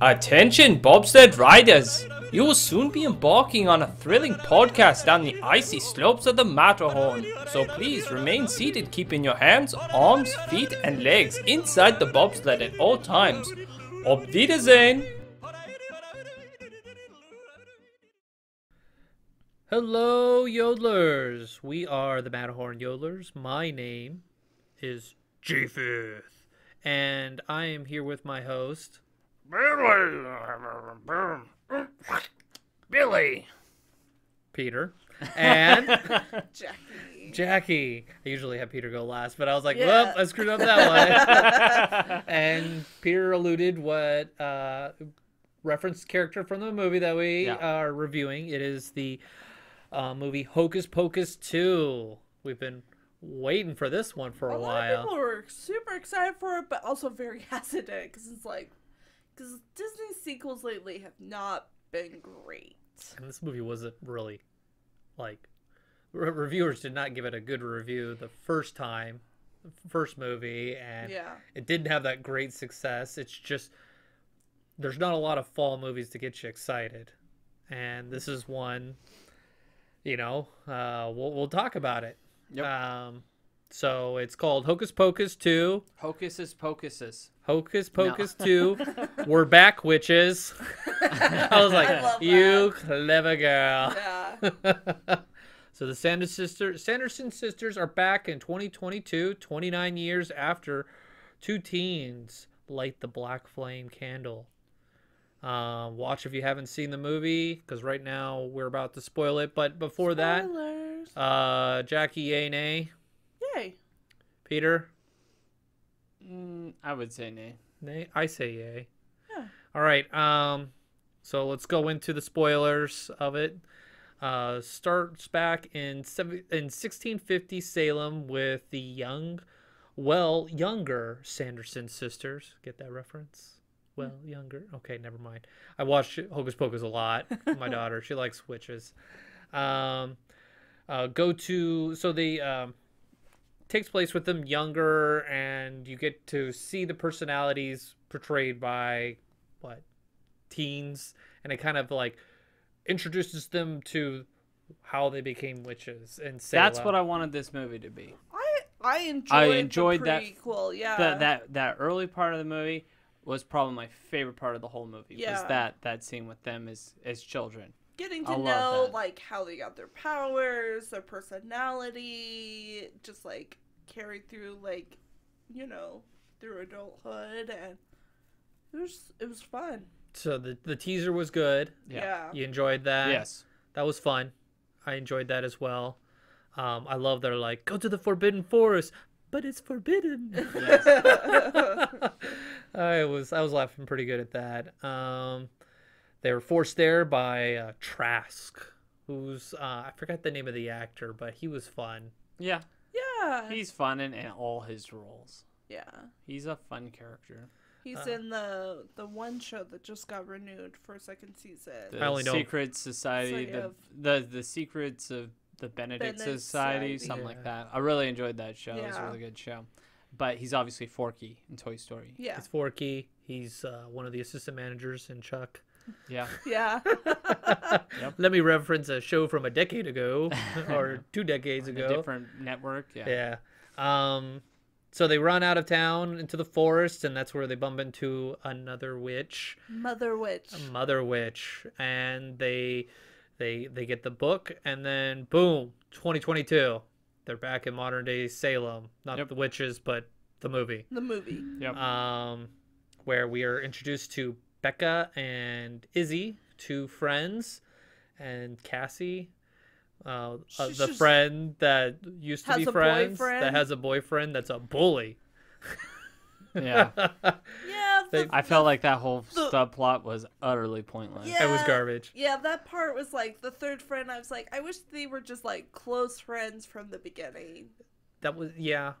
Attention, bobsled riders! You will soon be embarking on a thrilling podcast down the icy slopes of the Matterhorn. So please remain seated, keeping your hands, arms, feet, and legs inside the bobsled at all times. Auf Wiedersehen! Hello, yodelers. We are the Matterhorn Yodelers. My name is G and I am here with my host. Billy! Peter, and Jackie. Jackie. I usually have Peter go last, but I was like, Yeah. well, I screwed up that one. and Peter alluded what uh, reference character from the movie that we Yeah. are reviewing. It is the uh, movie Hocus Pocus 2. We've been waiting for this one for a, A lot while. of people were super excited for it, but also very hesitant because it's like, because Disney sequels lately have not been great. And this movie wasn't really like re- reviewers did not give it a good review the first time, the first movie, and Yeah. it didn't have that great success. It's just there's not a lot of fall movies to get you excited, and this is one. You know, uh, we'll we'll talk about it. Yep. Um, so it's called Hocus Pocus Two. Hocus is pocuses. Hocus Pocus 2. We're back, witches. I was like, I you clever girl. Yeah. so the Sanders sisters, Sanderson sisters are back in 2022, 29 years after two teens light the black flame candle. Uh, watch if you haven't seen the movie, because right now we're about to spoil it. But before that, Spoilers. uh, Jackie, yay, nay. Yay. Peter, Mm, I would say nay. Nay, I say yay. Yeah. All right. Um, so let's go into the spoilers of it. Uh, starts back in seven, in 1650 Salem with the young, well, younger Sanderson sisters. Get that reference? Well, younger. Okay, never mind. I watched Hocus Pocus a lot. My daughter, she likes witches. Um, uh, go to so the um, takes place with them younger and you get to see the personalities portrayed by what teens and it kind of like introduces them to how they became witches and That's what I wanted this movie to be. I I enjoyed, I enjoyed the that- prequel. Yeah. That that that early part of the movie was probably my favorite part of the whole movie. Yeah. Was that that scene with them as as children. Getting to love know that. like how they got their powers, their personality, just like carried through like, you know, through adulthood, and it was it was fun. so the, the teaser was good Yeah. Yeah. you enjoyed that Yes. that was fun i enjoyed that as well um, i love they're like go to the forbidden forest but it's forbidden I was I was laughing pretty good at that. Um, they were forced there by uh, Traske, who's uh, I forgot the name of the actor, but he was fun. Yeah. Yeah. He's fun in, in all his roles. yeah. He's a fun character. He's Uh, in the the one show that just got renewed for a second season. The I only know- Secret Society, Society the, of- the the secrets of the Benedict, Benedict Society, Society. something Yeah. like that. I really enjoyed that show. It was a really good show. But he's obviously Forky in Toy Story. yeah. He's Forky. He's uh, one of the assistant managers in Chuck. Yeah. Yeah. Let me reference a show from a decade ago or two decades On a ago. different network. Yeah. Yeah. Um, so they run out of town into the forest, and that's where they bump into another witch. Mother Witch. mother witch and they they they get the book and then boom 2022 they're back in modern day salem not Yep. the witches but the movie the movie. Yep. um where we are introduced to becca and izzy two friends and cassie uh, uh, the friend that used to be a friends that has a boyfriend that's a bully yeah. Yeah. The, I felt like that whole the- subplot was utterly pointless. Yeah. it was garbage yeah, that part was like the third friend. I was like, I wish they were just like close friends from the beginning. that was yeah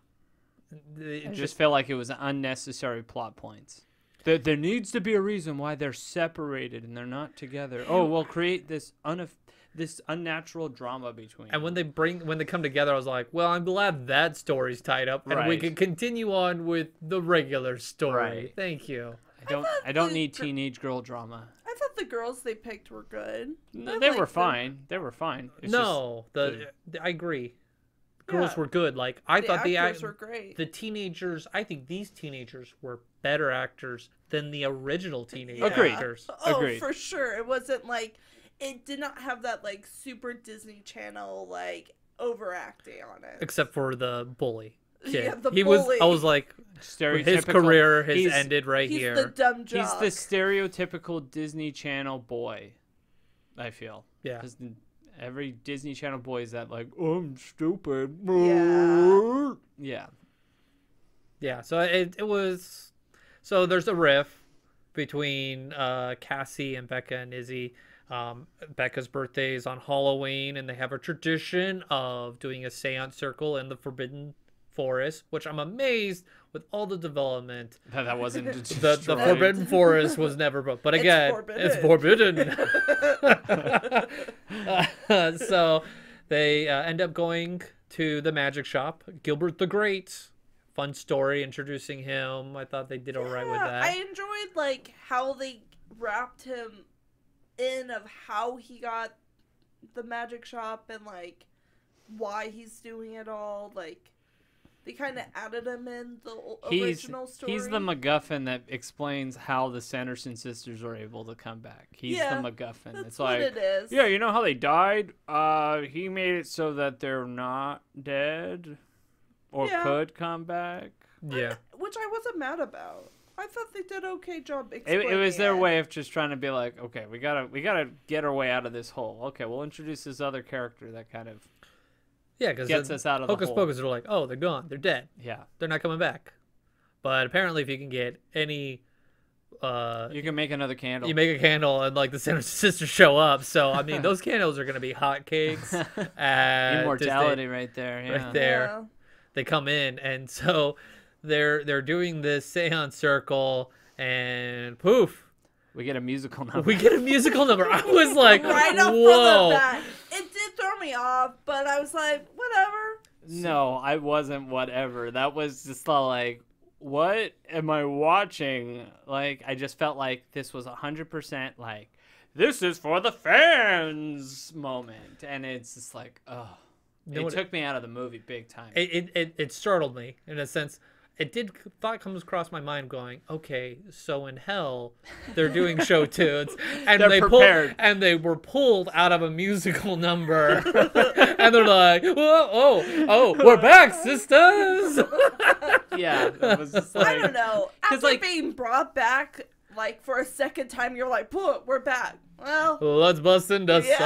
It I just just felt like it was unnecessary plot points. There, there needs to be a reason why they're separated and they're not together. Oh, we'll create this un this unnatural drama between. And when they bring when they come together, I was like, well, I'm glad that story's tied up, and we can continue on with the regular story. Right. Thank you. I don't. thought I don't need gr- teenage girl drama. I thought the girls they picked were good. No, they were liked them. fine. They were fine. It's no, the, the- the- I agree. The girls Yeah. were good. Like I the thought the actors were great. the teenagers. I think these teenagers were better actors than the original teenage Yeah. Agreed. actors. Oh, Agreed. for sure. It wasn't like it did not have that like super Disney Channel like overacting on it. Except for the bully kid. Yeah, the he was. I was like, his career has he's, ended right He's here. the dumb He's the stereotypical Disney Channel boy. I feel. Yeah. 'Cause the- every Disney Channel boy is that like oh, I'm stupid. Yeah. Yeah. Yeah, so it it was so there's a riff between uh Cassie and Becca and Izzy. Um, Becca's birthday is on Halloween, and they have a tradition of doing a seance circle in the Forbidden Forest, which I'm amazed with all the development. That, that wasn't The, the. Forbidden Forest was never built, but It's again, it's forbidden. Uh, so they uh, end up going to the magic shop. Gilbert the Great, fun story introducing him. I thought they did all right with that. I enjoyed like how they wrapped him in of how he got the magic shop and like why he's doing it all. Like they kind of added him in the o- He's original story. he's the MacGuffin that explains how the Sanderson sisters were able to come back. He's Yeah, the MacGuffin. That's it's what like it is. Yeah, you know how they died? Uh, he made it so that they're not dead or Yeah. could come back. yeah, which I wasn't mad about. I thought they did okay job It, explaining it was their it. way of just trying to be like, okay, we gotta we gotta get our way out of this hole. Okay, we'll introduce this other character that kind of yeah, because gets us out of the Hocus hole. Pocus are like, oh, they're gone, they're dead, Yeah, they're not coming back. But apparently, if you can get any, uh, you can make another candle. you make a candle and like the Sanderson sisters show up. So I mean, those candles are gonna be hot cakes. at Disney- Immortality right there. Yeah. right there. Yeah. They come in and so they're they're doing this seance circle and poof We get a musical number. we get a musical number i was like Right off whoa the bat, it did throw me off, but I was like, whatever. No, I wasn't whatever. That was just the, like what am I watching? Like I just felt like this was 100% like this is for the fans moment and it's just like oh You know it what- took me out of the movie big time. it, it, it, it startled me in a sense it did thought comes across my mind going okay so in hell they're doing show tunes and They're they prepared. pulled and they were pulled out of a musical number and they're like whoa oh oh we're back sisters yeah, it was just I don't know. 'cause, After like- being brought back, like for a second time, you're like, "Pooh, we're back." Well, let's bust into Yeah.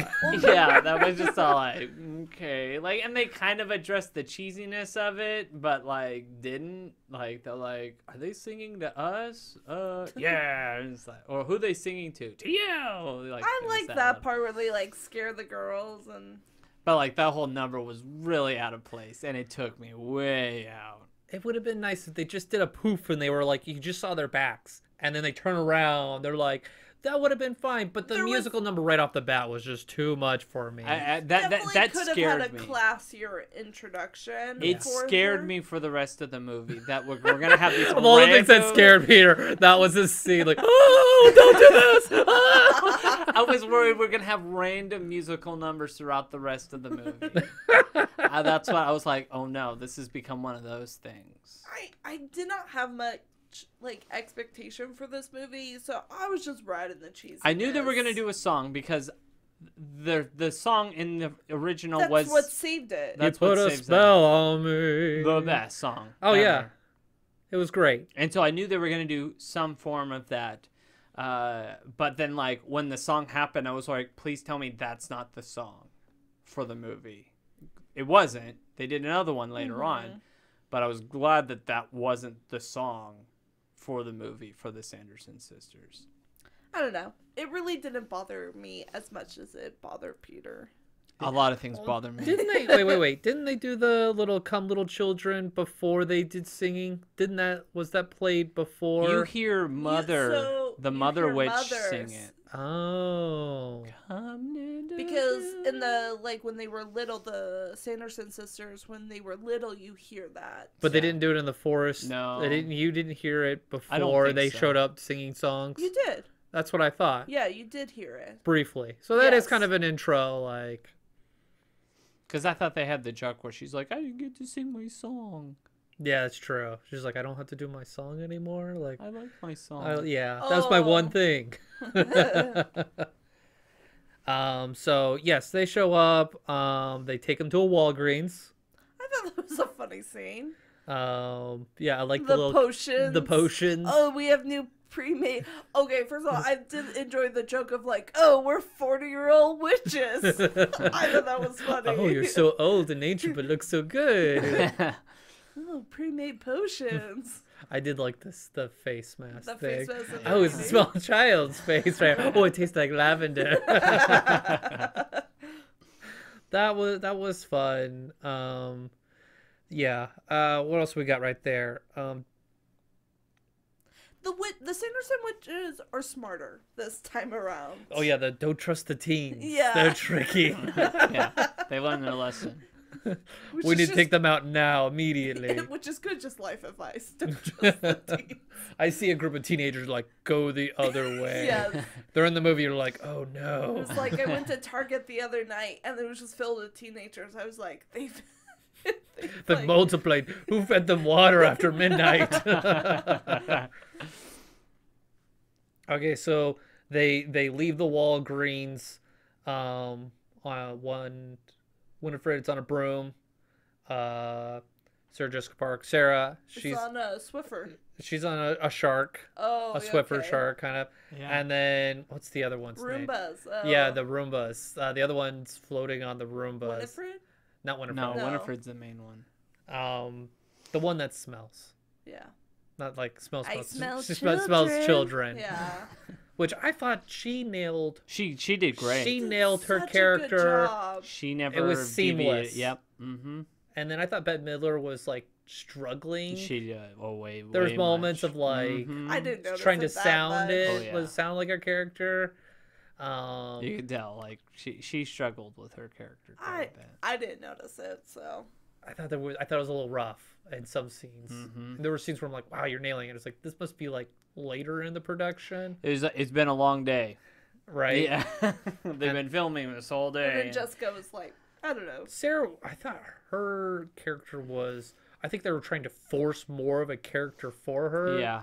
song yeah, that was just all like okay, like, and they kind of addressed the cheesiness of it, but like didn't like they're like, are they singing to us? Uh, yeah, and it's like, or who they singing to? To you. Like, I like that level. part where they like scare the girls and but like that whole number was really out of place, and it took me way out. It would have been nice if they just did a poof and they were like, you just saw their backs, and then they turn around. They're like, that would have been fine. But the There was- musical number right off the bat was just too much for me. I, I, that that definitely that could have scared had a me. classier introduction. It for scared her. me for the rest of the movie that we're, we're gonna have these. of all the things that scared Peter, that was this scene. Like, oh, don't do this. Ah." I was worried we're gonna have random musical numbers throughout the rest of the movie. uh, that's why I was like, oh no, this has become one of those things. I I did not have much like expectation for this movie, so I was just riding the cheese. I knew they were gonna do a song because the the song in the original That's was what saved it. That's you what put a saves them. spell on me. the best song. Oh, yeah. It was great. And so I knew they were gonna do some form of that. Uh, but then like when the song happened, I was like, please tell me that's not the song for the movie. It wasn't. They did another one later Mm-hmm. on, but I was glad that that wasn't the song for the movie for the Sanderson sisters. I don't know. It really didn't bother me as much as it bothered Peter. A lot of things bother me. Didn't they? Wait, wait, wait. Didn't they do the little "Come Little Children" before they did singing? Didn't that was that played before? You hear mother, so the mother witch mothers. sing it. Oh. Because in the like when they were little, the Sanderson sisters, when they were little, you hear that. But they didn't do it in the forest. No. They didn't you didn't hear it I don't before think they so. showed up singing songs. You did. That's what I thought. Yeah, you did hear it. Briefly. So that is Yes. kind of an intro like Because I thought they had the joke where she's like, I didn't get to sing my song. Yeah, that's true. She's like I don't have to do my song anymore like I like my song. I, yeah, that was my one thing. um so yes, they show up. Um they take him to a Walgreens. I thought that was a funny scene. Um yeah, I like the the, little potions. the potions. Oh, we have new pre-made. Okay, first of all, I did enjoy the joke of like, oh, we're forty-year-old witches. I thought that was funny. Oh, you're so old and ancient, but look so good. Oh, pre-made potions. I did like this the face mask The thing. face mask is Oh, it's a small child's face, right? Oh, it tastes like lavender. that was that was fun. Um, yeah. Uh, what else we got right there? Um, The wit- the Sanderson witches are smarter this time around. oh yeah, the don't trust the teens. Yeah. they're tricky. yeah, they learned their lesson. We need to take them out now, immediately. Which is good, just life advice. Don't trust the teens. I see a group of teenagers like go the other way. Yes. They're in the movie. You're like, oh It no. was like I went to Target the other night and it was just filled with teenagers. I was like, they've, they've They like, multiplied. Who fed them water after midnight? okay, so they they leave the Walgreens. Um, uh, one Winifred's on a broom. Uh, Sarah Jessica Park. Sarah, She's she's on a Swiffer. she's on a, a shark, Oh, a Swiffer okay. shark kind of. Yeah. And then what's the other one's name? Roombas. Oh. Yeah, the Roombas. Uh, the other one's floating on the Roombas. Winifred. Not Winifred. no, No. Winifred's the main one. Um, the one that smells. Yeah. Not like smells. I smells. smell she children. smells, smells children. Yeah. Which I thought she nailed. She she did great. She Did nailed her such a good character, job. She never It was deviated. seamless. Yep. Mm-hmm. and then I thought Bette Midler was like struggling. She uh, oh way. There was way moments much. of, like, Mhm. I didn't notice trying to that sound much. it Oh, yeah. was sound like her character. Um, You could tell like she she struggled with her character quite I a bit. I didn't notice it, so I thought there was. I thought it was a little rough in some scenes. Mhm. There were scenes where I'm like, "Wow, you're nailing it." It's like this must be like later in the production, It was, it's been a long day. right? Yeah. They've been filming this whole and day. then Jessica was like, I don't know. Sarah, I thought her character was. I think they were trying to force more of a character for her. yeah.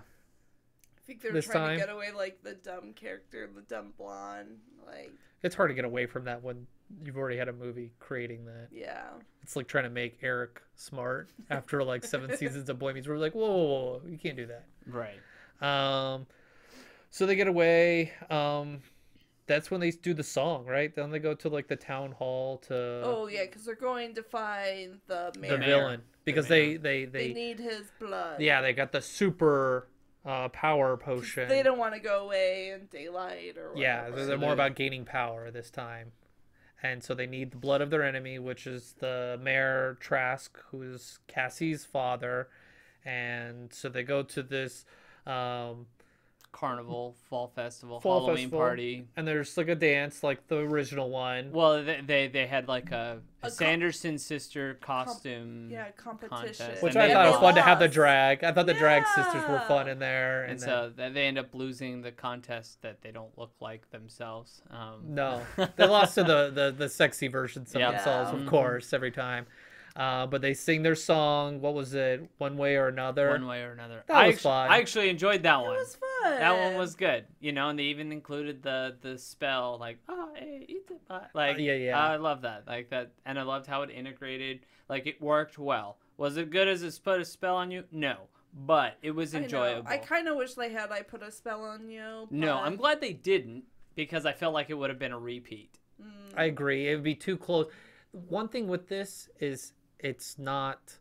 I think they were This trying time? to get away like the dumb character, the dumb blonde, like It's hard to get away from that when you've already had a movie creating that. yeah. It's like trying to make Eric smart after like seven seasons of Boy Meets World. Like, whoa, whoa, whoa, whoa, you can't do that. Right. Um, so they get away. Um, that's when they do the song, right? Then they go to like the town hall to Oh yeah, because they're going to find the the mayor. mayor. villain because they mayor. they They, they, need his blood. yeah they got the super uh, power 'Cause potion. They don't want to go away in daylight or whatever. Yeah, they're, they're more about gaining power this time. And so they need the blood of their enemy, which is the Mayor Traske, who is Cassie's father. And so they go to this, um, Carnival, fall festival, Fall Halloween festival. party. and there's like a dance, like the original one. Well, they they, they had like a, a, A co- Sanderson sister costume. Yeah, competition. contest. Which and I they thought was lost. fun to have the drag. I thought the drag sisters were fun in there. And And, so they they end up losing the contest that they don't look like themselves. Um, no, they lost to the, the, the sexy versions of Yeah. themselves, of course, every time. Uh, but they sing their song. What was it? One way or another. one way or another. That I was actu- fun. I actually enjoyed that It one. was fun. That one was good, you know, and they even included the the spell, like oh, hey, eat the pie. Like, yeah, yeah. I love that, like that, and I loved how it integrated. Like, it worked well. Was it good as it put a spell on you? No, but it was enjoyable. I, kind of wish they had I put a spell on you. no, I'm glad they didn't because I felt like it would have been a repeat. Mm, I agree. It would be too close. One thing with this is it's not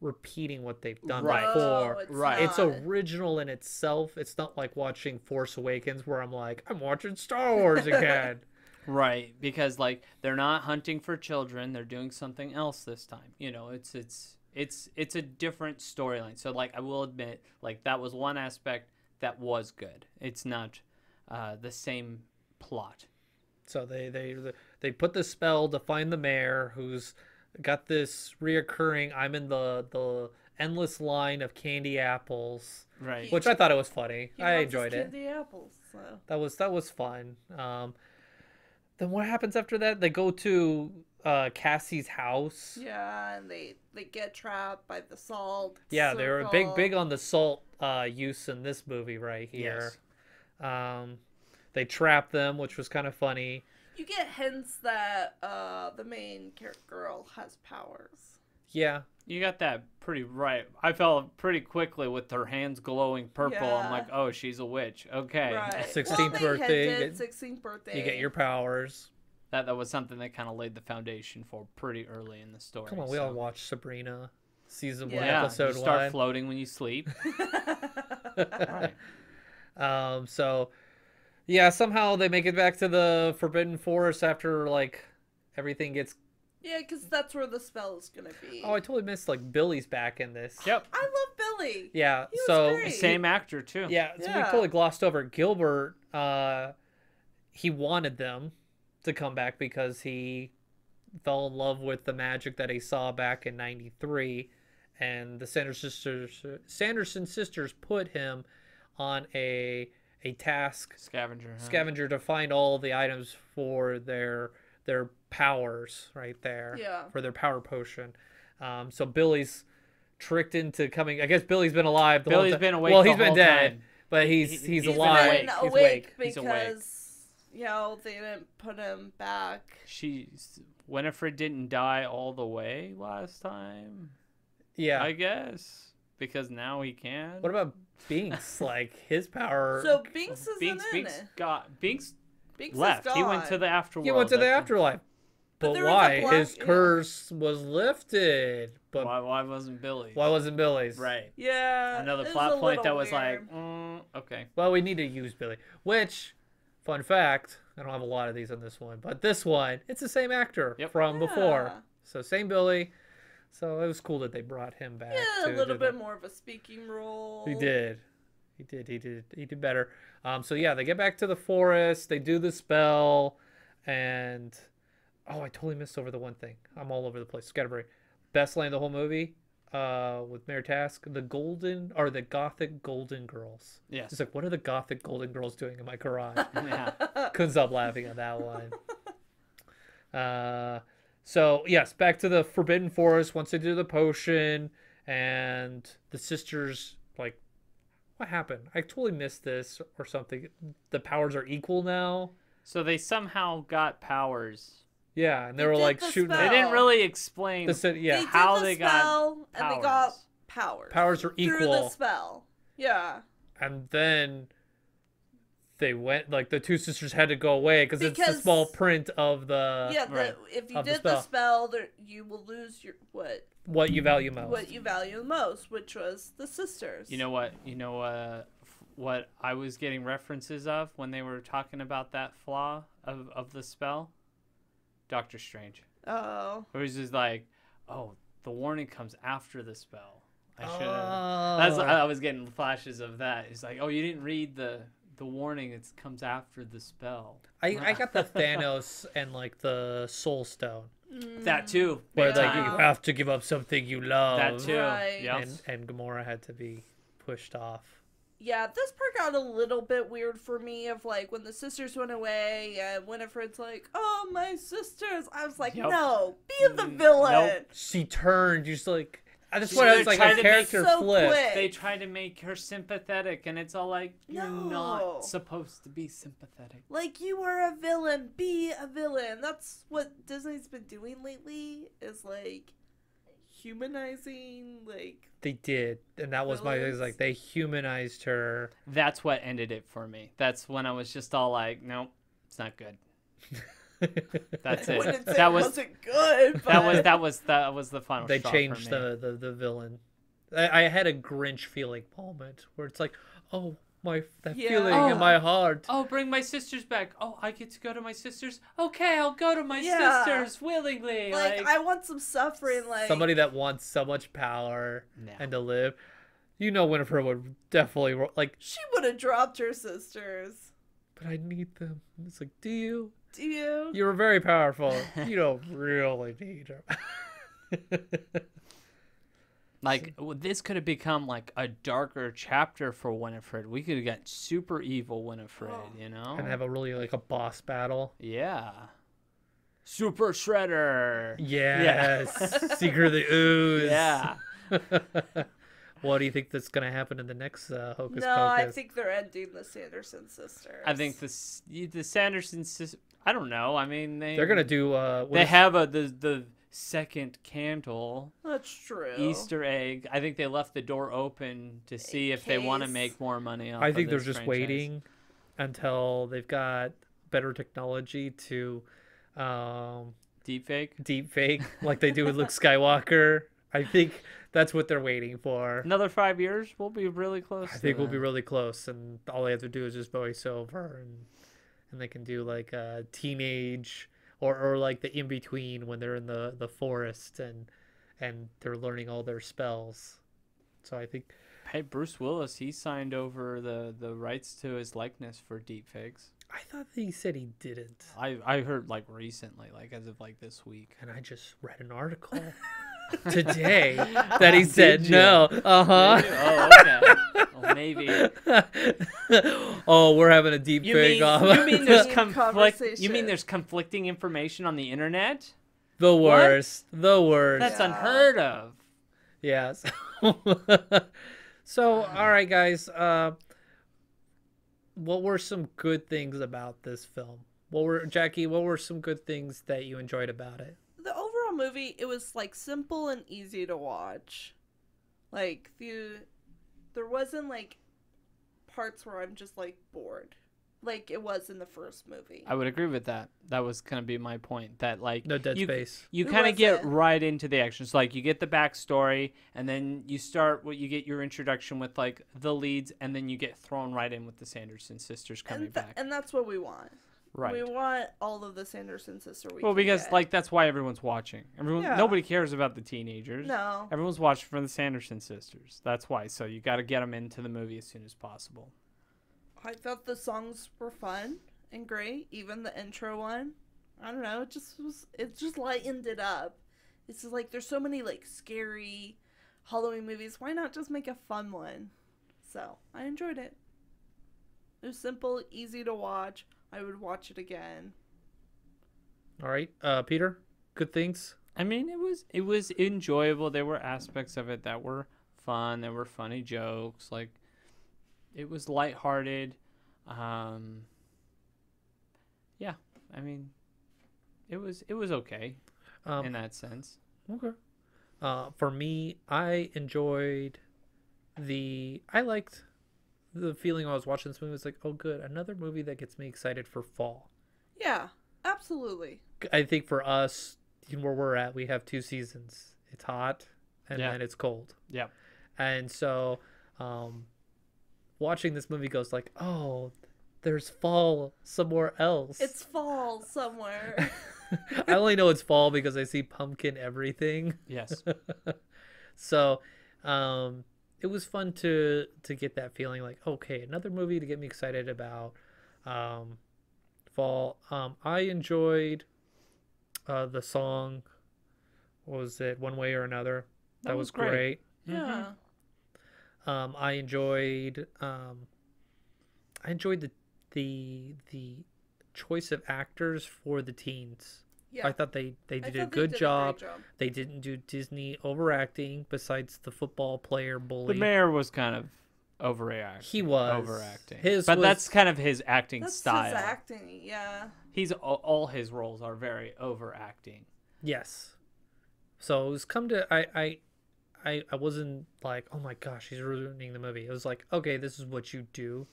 repeating what they've done Right. before. No, it's Right. It's original in itself. It's not like watching Force Awakens where I'm like, I'm watching Star Wars again. Right, because like they're not hunting for children, they're doing something else this time. You know, it's it's it's it's a different storyline. So like I will admit, like that was one aspect that was good. It's not uh, the same plot. So they they they put the spell to find the mayor who's got this reoccurring I'm in the the endless line of candy apples, Right. which I thought it was funny. He I loves his enjoyed it. candy apples. So. That was that was fun. Um, then what happens after that? They go to uh, Cassie's house. Yeah, and they they get trapped by the salt. Yeah, they were big big on the salt uh, use in this movie right here. Yes. Um, they trap them, which was kind of funny. You get hints that uh the main char- girl has powers. Yeah, You got that pretty right. I felt pretty quickly with her hands glowing purple. I'm like, oh, she's a witch. Okay. Right. 16th well, they birthday, you hinted, get- 16th birthday. you get your powers. That that was something that kind of laid the foundation for pretty early in the story. Come on, we all so- watched Sabrina, season one, Yeah. Yeah, episode you start one. floating when you sleep. right. Um, so yeah, somehow they make it back to the Forbidden Forest after like everything gets. Yeah, because that's where the spell is gonna be. Oh, I totally missed like Billy's back in this. Yep. I love Billy. Yeah. He was so great. Same actor too. yeah, so we Yeah. totally glossed over Gilbert. Uh, he wanted them to come back because he fell in love with the magic that he saw back in '93, and the Sanderson sisters, Sanderson sisters put him on a a task Scavenger. hunt. scavenger to find all the items for their their powers right there Yeah. for their power potion um, so billy's tricked into coming i guess billy's been alive the whole Billy's been awake well the he's been whole dead time. but He- he's he- he's, he's been alive Been he's awake He's awake. because you know they didn't put him back. She's Winifred didn't die all the way last time. yeah I guess because now he can. what about binks like his power So Binks isn't Binks? in Binks it. got Binks Binks left. Is He went to the afterworld. he went to the afterlife But but, there was a why black- his yeah. curse was lifted but why, Why? Why wasn't Billy? Why wasn't billy's Right. Yeah. Another plot point that little was weird. like, mm, okay. Well, we need to use Billy. Which, fun fact, I don't have a lot of these on this one, but this one, it's the same actor Yep. from before. So same Billy. So it was cool that they brought him back. yeah, to a little bit that. more of a speaking role. He did. He did. He did. He did better. Um. So yeah, they get back to the forest. They do the spell, and oh, I totally missed over the one thing. I'm all over the place. Scatterbrain. Best line of the whole movie. Uh, with Mayor Traske, the golden or the gothic golden girls. Yeah. It's like, what are the gothic golden girls doing in my garage? yeah. Couldn't stop laughing at that one. Uh, so yes, back to the Forbidden Forest. Once they do the potion, and the sisters like, what happened? I totally missed this or something. The powers are equal now. So they somehow got powers. Yeah, and they They were like the shooting. They didn't really explain. The, si- They yeah, did how the they got spell and they got powers. powers. powers are through the spell. Yeah. and then they went like the two sisters had to go away because it's the small print of the yeah. The, right. If you Of the did the spell. spell, there, you will lose your what what you value most. what you value most, which was the sisters. You know what? You know uh, what I was getting references of when they were talking about that flaw of, of the spell? Doctor Strange. Oh. It was just like, oh, the warning comes after the spell. I should. Oh. That's I was getting flashes of that. It's like, oh, you didn't read the the warning. It comes after the spell. I, I got the Thanos and like the Soul Stone, That too. where big like you have to give up something you love. that too. Right. Yep. And and Gamora had to be pushed off. Yeah, this part got a little bit weird for me. Of like when the sisters went away, and Winifred's like, "Oh, my sisters." I was like, Yep. "No, be the Mm, villain." nope. She turned just like that's She what I was was like. trying Her to be character so flipped. quick. They try to make her sympathetic, and it's all like, you're No. not supposed to be sympathetic. Like you are a villain, be a villain. That's what Disney's been doing lately. Is like humanizing, like They did, and that was my. It was like they humanized her. That's what ended it for me. That's when I was just all like, nope, it's not good. That's I it. That was wasn't good. But that was that was that was the final. they straw changed for me. the, the the villain. I, I had a Grinch feeling moment where it's like, oh my, that Yeah. feeling Oh. in my heart. Oh, bring my sisters back. Oh, I get to go to my sisters. Okay, I'll go to my Yeah. sisters willingly. like, Like, I want some suffering. Like Somebody that wants so much power No. and to live. You know, Winifred would definitely like. she would have dropped her sisters. but I need them. And it's like, do you? Do you? You're very powerful. You don't really need them. Like this could have become like a darker chapter for Winifred. We could have got super evil Winifred, Oh. you know? and have a really like a boss battle. yeah. Super Shredder. Yes, Secret of the Ooze. Yeah. what do you think that's gonna happen in the next uh, Hocus no, I think they're ending the Sanderson sisters. I think this the Sanderson sis- I don't know. I mean, they They're gonna do. Uh, They is- have a the the second candle that's true. Easter egg. I think they left the door open to see if they want to make more money off I of think they're this just franchise. waiting until they've got better technology to um, Deep fake. deep fake like they do with Luke Skywalker. I think that's what they're waiting for. Another five years, we'll be really close. I to think we'll be really close, and all they have to do is just voice over, and and they can do like a teenage or or like the in between when they're in the the forest and and they're learning all their spells. So I think Hey, Bruce Willis, he signed over the the rights to his likeness for deepfakes. I thought he said he didn't, I I heard like recently, like as of like this week. and I just read an article today that he said no. Uh huh. oh, okay. well, maybe. oh, we're having a deep You fake mean off. you mean there's conflict? You mean there's conflicting information on the internet? the worst. The worst. That's Yeah. unheard of. Yes. So, so all right, guys. Uh, what were some good things about this film? What were Jackie? What were some good things that you enjoyed about it? The overall movie it was like simple and easy to watch like the there wasn't like parts where i'm just like bored like it was in the first movie I would agree with that. That was gonna be my point. That like No dead you, space. You kind of get wasn't. right into the action. So like you get the backstory, and then you start what you get your introduction with like the leads, and then you get thrown right in with the Sanderson sisters coming and, tha- back. and that's what we want right. we want all of the sanderson sister we well, because get. like that's why everyone's watching. Everyone, Yeah. nobody cares about the teenagers. no Everyone's watching for the Sanderson sisters. That's why. So you got to get them into the movie as soon as possible. i thought the songs were fun and great even the intro one i don't know it just was it just lightened it up it's just like there's so many like scary halloween movies why not just make a fun one so i enjoyed it it was simple easy to watch i would watch it again All right, uh, Peter. Good things. I mean, it was it was enjoyable. There were aspects of it that were fun. There were funny jokes. Like it was lighthearted. Um, yeah, I mean, it was it was okay Um, in that sense. Okay. Uh, for me, I enjoyed the. I liked the feeling I was watching this movie. Was like, oh, good, another movie that gets me excited for fall. yeah absolutely I think for us, where we're at, we have two seasons. It's hot, and Yeah. then it's cold, Yeah, and so, um, watching this movie goes like, oh, there's fall somewhere else. it's fall somewhere I only know it's fall because I see pumpkin everything. yes, so um it was fun to to get that feeling like okay another movie to get me excited about. Um fall um i enjoyed uh the song what was it one way or another? That, That was, was great. great, yeah. Um i enjoyed um i enjoyed the the the choice of actors for the teens yeah i thought they they did a thought they good did job great job. they didn't do Disney overacting besides the football player bully. the mayor was kind of overreacting. He was. overacting. His but was- that's kind of his acting That's style. his acting, yeah. He's all, all his roles are very overacting. Yes. So it was come to I I I I wasn't like oh my gosh he's ruining the movie. It was like okay this is what you do.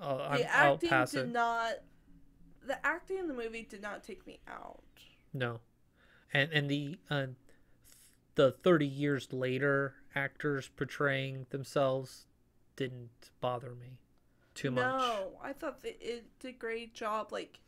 Uh, I'm, The I'll acting pass did it. not. The acting in the movie did not take me out. No, and and the uh, the thirty years later actors portraying themselves didn't bother me too much. No, I thought that it did a great job, like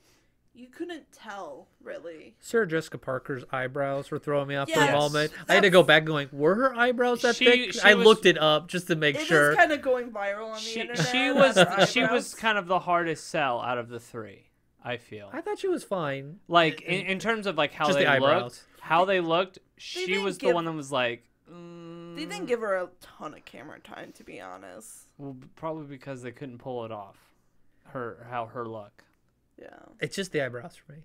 you couldn't tell really. Sarah Jessica Parker's eyebrows were throwing me off for a moment. I had to go That's- back going, were her eyebrows that She- thick? she I was- looked it up just to make sure. It is sure. kind of going viral on the She internet. she was she was kind of the hardest sell out of the three. I feel I thought she was fine. like in, in terms of like how Just they the eyebrows. looked, how they looked. She didn't was the give- one that was like. mm, They didn't give her a ton of camera time, to be honest. Well, probably because they couldn't pull it off. Her how her look. Yeah. It's just the eyebrows for me.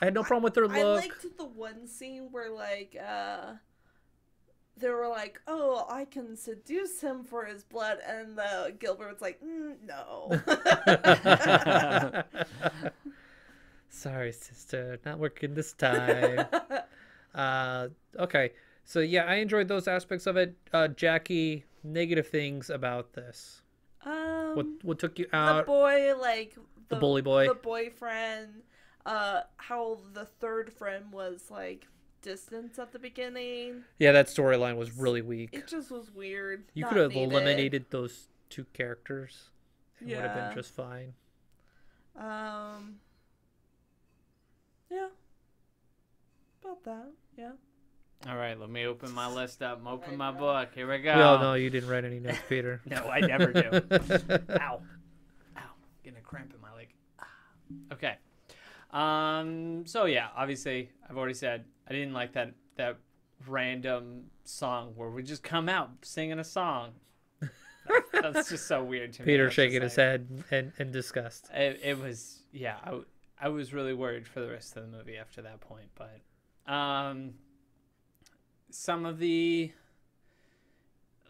I had no problem with her I look. liked the one scene where like uh they were like, "Oh, I can seduce him for his blood," and the Gilbert was like, mm, "No." Sorry, sister, not working this time. uh, okay, so yeah, I enjoyed those aspects of it. Uh, Jackie, negative things about this. um, What what took you out? the boy, like the bully boy. the boyfriend, uh, how the third friend was like distance at the beginning. Yeah, that storyline was really weak. It just was weird. You could have needed. eliminated those two characters. It would have been just fine. Um. Yeah. About that. Yeah. All right, let me open my list up. Open my book. Here we go. We all know you didn't write any notes, Peter. No, I never do. Ow. Ow. Getting a cramp in my leg. Ah. Okay. Um so yeah, obviously I've already said I didn't like that that random song where we just come out singing a song. That's just so weird to me. Peter It's just shaking his head in, in disgust. It, it was yeah, I, w- I was really worried for the rest of the movie after that point, but um some of the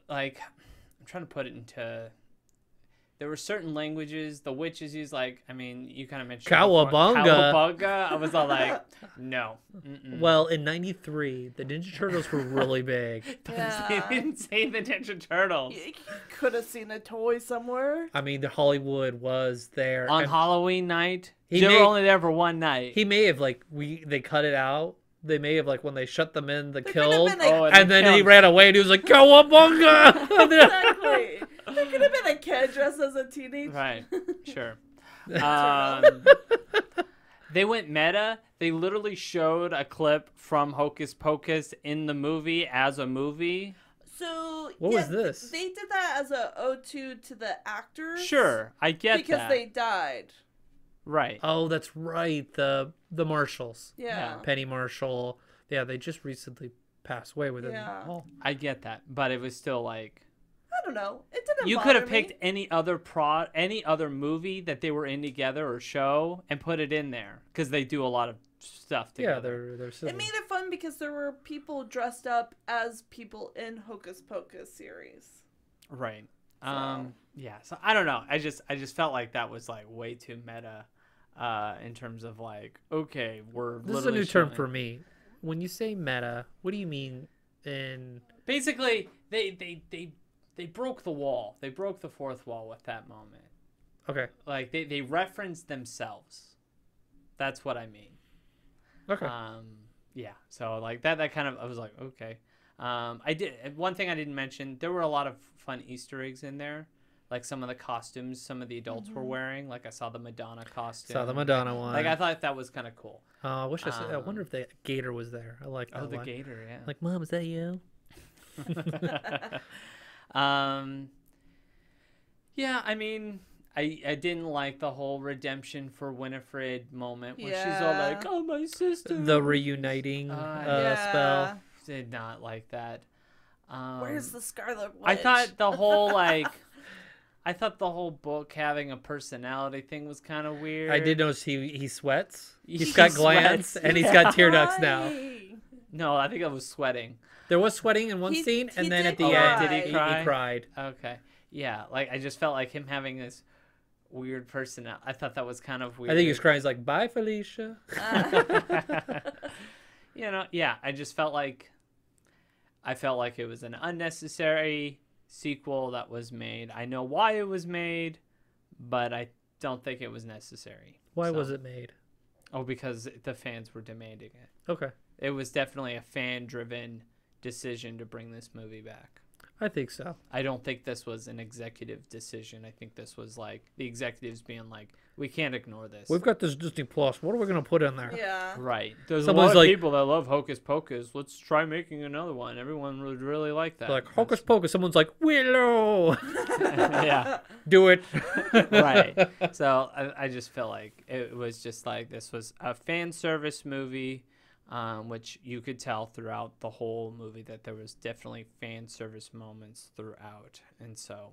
like I'm trying to put it into there were certain languages the witches used like I mean you kind of mentioned before, Cowabunga. Cowabunga. I was all like no mm-mm. Well, in '93, the Ninja Turtles were really big. Yeah. they didn't say the Ninja Turtles You could have seen a toy somewhere. I mean, the Hollywood was there. on and Halloween night. He they made- were only there for one night. he may have like we they cut it out. They may have like when they shut them in, the There could killed, been Oh, and then he ran away and he was like "Cowabunga!" Exactly. There could have been a kid dressed as a teenage. Right. Sure. Um, they went meta. They literally showed a clip from Hocus Pocus in the movie as a movie. So What yeah, was this? They did that as a O2 to the actors. Sure, I get that. because that. they died. Right. oh, that's right. The the Marshalls, Yeah. Penny Marshall. Yeah, they just recently passed away within. Yeah. Oh, I get that, but it was still like I don't know. It didn't. you could have me. picked any other pro, any other movie that they were in together or show, and put it in there because they do a lot of stuff together. yeah, they're they're. It made it fun because there were people dressed up as people in Hocus Pocus series. Right. Um yeah, so I don't know. I just I just felt like that was like way too meta uh in terms of like okay, we're This is a literally new term for me. When you say meta, what do you mean in Basically, they they they they broke the wall. They broke the fourth wall with that moment. Okay. Like they they referenced themselves. That's what I mean. Okay. Um yeah. So like that that kind of I was like, okay. Um I did one thing I didn't mention, there were a lot of fun Easter eggs in there. Like some of the costumes some of the adults were wearing. Like I saw the Madonna costume. Saw the Madonna one. Like I thought that was kind of cool. Oh, I wish I. Said, I Um, wonder if the gator was there. I like that Oh, the one. gator, yeah. Like, mom, is that you? um, yeah, I mean, I I didn't like the whole redemption for Winifred moment where she's all like, "Oh, my sister." The reuniting Uh, uh, spell. Did not like that. Um, Where's the Scarlet Witch? I thought the whole like. I thought the whole book having a personality thing was kind of weird. I did notice he he sweats. He He's got glands and he's got tear ducts now. No, I think I was sweating. There was sweating in one He- scene, he and then at the cry. end, Did he he, cry? he cried. Okay. Yeah, like I just felt like him having this weird person. I thought that was kind of weird. I think he was crying. He's like, "Bye, Felicia." you know, yeah, I just felt like I felt like it was an unnecessary sequel that was made. I know why it was made, but I don't think it was necessary. Why So- was it made? Oh, because the fans were demanding it. Okay. It was definitely a fan-driven decision to bring this movie back. I think so. I don't think this was an executive decision. I think this was like the executives being like, we can't ignore this. We've got this Disney Plus. What are we gonna put in there? Yeah. right. There's Someone's a lot like- of people that love Hocus Pocus. Let's try making another one. Everyone would really like that. Like Hocus Pocus. Someone's like Willow. yeah. Do it. right. So I, I just felt like it was just like this was a fan service movie, um, which you could tell throughout the whole movie that there was definitely fan service moments throughout, and so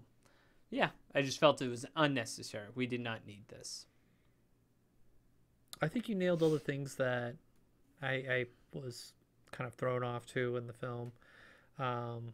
yeah, I just felt it was unnecessary. We did not need this. I think you nailed all the things that I, I was kind of thrown off to in the film. Um,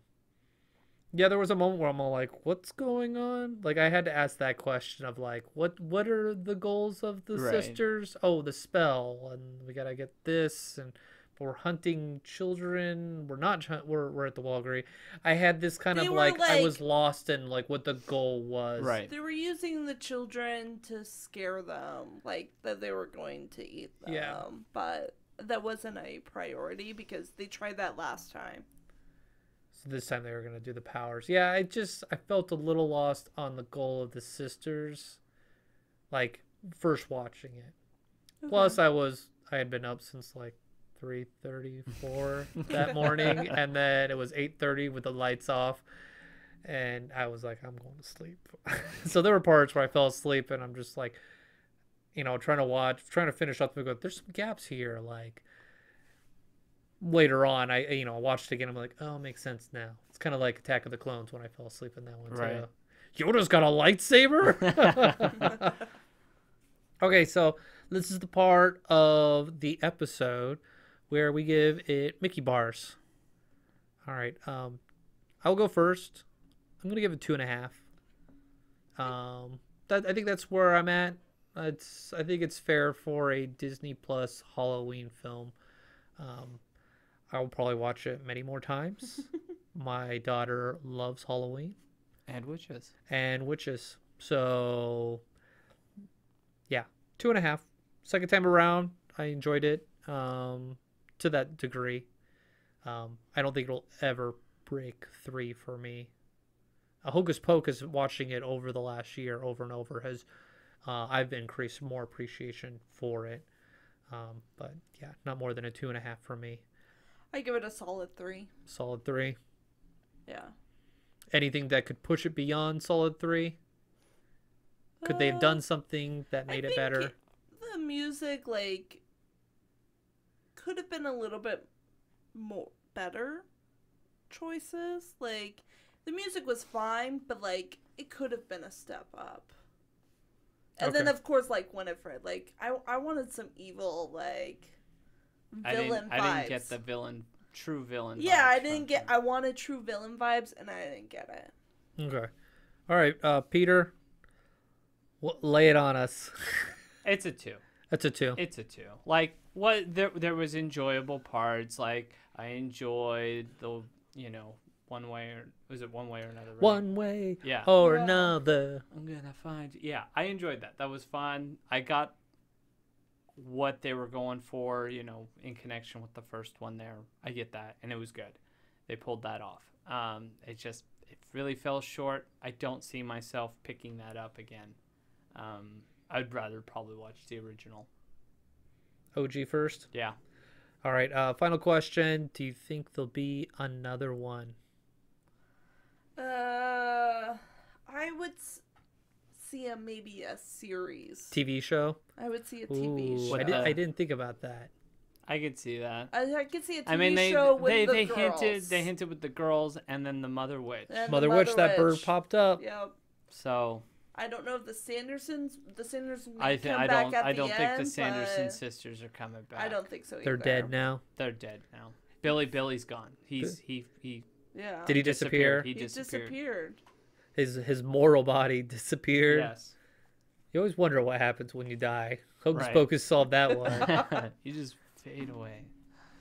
yeah, there was a moment where I'm all like, "What's going on?" Like I had to ask that question of like, "What what are the goals of the Right. sisters?" Oh, the spell, and we gotta get this, and we're hunting children. We're not. We're we're at the Walgreens. I had this kind They of were, like, I was lost in like what the goal was. Right. They were using the children to scare them, like that they were going to eat them. Yeah. But that wasn't a priority because they tried that last time. So this time they were gonna do the powers. Yeah, I just I felt a little lost on the goal of the sisters, like first watching it. Plus, I was I had been up since like three thirty four that morning, and then it was eight thirty with the lights off, and I was like, I'm going to sleep. so there were parts where I fell asleep, and I'm just like, you know, trying to watch, trying to finish up. And go, there's some gaps here, like later on, I you know I watched it again. I'm like, oh, it makes sense now. It's kind of like Attack of the Clones when I fell asleep in that one Right. too. Yoda's got a lightsaber. okay, so this is the part of the episode where we give it Mickey bars. All right, um, I'll go first. I'm gonna give it two and a half. Um, that I think that's where I'm at. It's I think it's fair for a Disney Plus Halloween film. Um, I will probably watch it many more times. My daughter loves Halloween And witches. and witches. So, yeah, two and a half. Second time around, I enjoyed it um, to that degree. Um, I don't think it'll ever break three for me. Uh, Hocus Pocus, watching it over the last year, over and over, has uh, I've increased more appreciation for it. Um, but yeah, not more than a two and a half for me. I give it a solid three. Solid three. Yeah. Anything that could push it beyond solid three? Could they have Uh, done something that made it think better? The music, like, could have been a little bit more better choices. Like, the music was fine, but like, it could have been a step up. And then, of course, like Winifred, like I, I wanted some evil, like villain didn't. vibes. I didn't get the villain, true villain. Yeah, vibes I didn't get. her. I wanted true villain vibes, and I didn't get it. Okay. All right, uh, Peter, wh- lay it on us. It's a two. That's a two. It's a two. Like what there there was enjoyable parts. Like I enjoyed the you know one way or was it one way or another? right? One way Yeah. or Yeah. another. I'm gonna find. Yeah, I enjoyed that. That was fun. I got what they were going for. You know, in connection with the first one. There, I get that, and it was good. They pulled that off. Um, it just it really fell short. I don't see myself picking that up again. Um, I'd rather probably watch the original. OG first. Yeah. All right. Uh, final question. Do you think there'll be another one? Uh, I would s- see a maybe a series. TV show? I would see a TV Ooh, show. I, did, I didn't think about that. I could see that. I, I could see a TV I mean, they show with they, the they girls. hinted they hinted with the girls and then the mother witch. And the Mother Witch, that bird popped up. Yep. So I don't know if the Sandersons, the Sandersons I think come I back don't at I don't think the Sanderson sisters are coming back. I don't think so. They're dead now. They're dead now. Billy Billy's gone. He's he he Yeah. Did he disappear? disappeared. He He disappeared. Disappeared. His his moral body disappeared. Yes. You always wonder what happens when you die. Hocus Right. Pocus solved that one. you just fade away.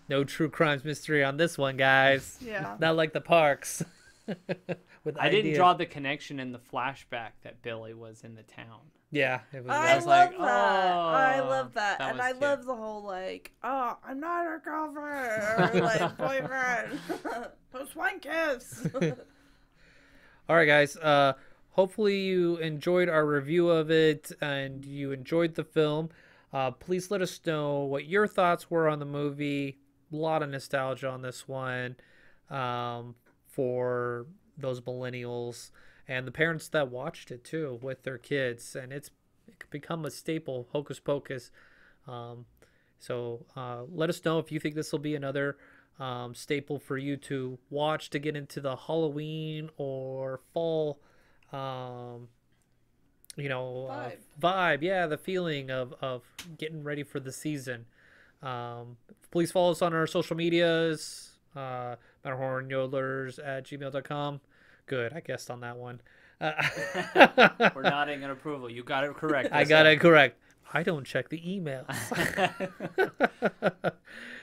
no true crimes mystery on this one, guys. Yeah. Not like the parks. With I didn't draw the connection in the flashback that Billy was in the town. Yeah, it was. I was love like, that. I oh, love that, that and I cute. love the whole like, oh, I'm not her girlfriend or like boyfriend. Post one kiss. All right, guys. Uh, hopefully you enjoyed our review of it and you enjoyed the film. Uh, please let us know what your thoughts were on the movie. A lot of nostalgia on this one um, for those millennials and the parents that watched it too with their kids, and it's become a staple. Hocus Pocus. Um, so uh, let us know if you think this will be another um, staple for you to watch to get into the Halloween or fall, um, you know, uh, vibe. Yeah, the feeling of, of getting ready for the season. Um, please follow us on our social medias, uh, Matterhorn at gmail.com. Good, I guessed on that one. Uh, We're nodding in approval. You got it correct. I got it correct. I don't check the emails.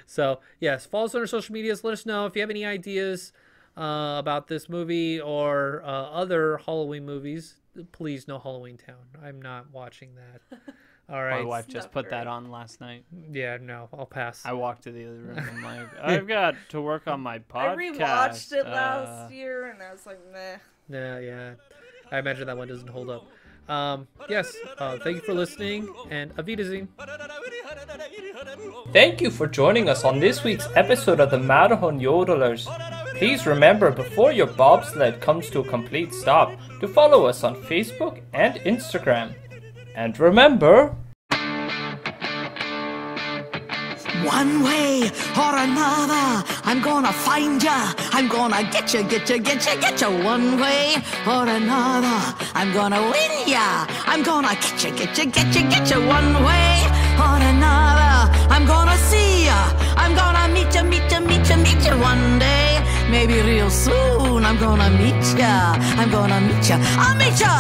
so yes, follow us on our social medias. Let us know if you have any ideas uh, about this movie or uh, other Halloween movies. Please, no Halloween Town. I'm not watching that. All right. My wife just not put that on last night. Yeah, no, I'll pass. I walked to the other room. I'm like, I've got to work on my podcast. I podcast. rewatched it uh, last year and I was like, meh. Yeah, yeah. I imagine that one doesn't hold up. Um, yes. Uh, thank you for listening, and Avidazine. Thank you for joining us on this week's episode of the Matterhorn Yodelers. Please remember before your bobsled comes to a complete stop to follow us on Facebook and Instagram. And remember, One way or another, I'm gonna find ya. I'm gonna get ya, get ya, get ya, get ya. One way or another, I'm gonna win ya. I'm gonna get ya, get ya, get ya, get ya. One way or another, I'm gonna see ya. I'm gonna meet ya, meet ya, meet ya, meet ya one day. Maybe real soon, I'm gonna meet ya. I'm gonna meet ya. I'll meet ya.